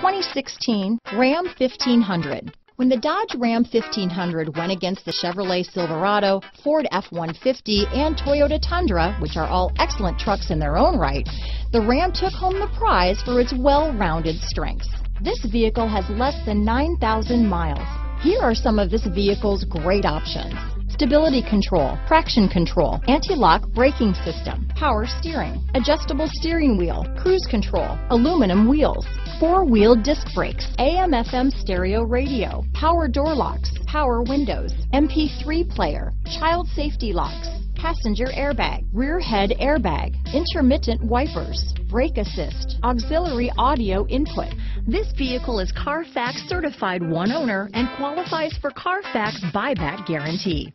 2016 Ram 1500. When the Dodge Ram 1500 went against the Chevrolet Silverado, Ford F-150, and Toyota Tundra, which are all excellent trucks in their own right, the Ram took home the prize for its well-rounded strengths. This vehicle has less than 9,000 miles. Here are some of this vehicle's great options stability control, traction control, anti-lock braking system, power steering, adjustable steering wheel, cruise control, aluminum wheels, four-wheel disc brakes, AM FM stereo radio, power door locks, power windows, MP3 player, child safety locks, passenger airbag, rear head airbag, intermittent wipers, brake assist, auxiliary audio input. This vehicle is Carfax certified one owner and qualifies for Carfax buyback guarantee.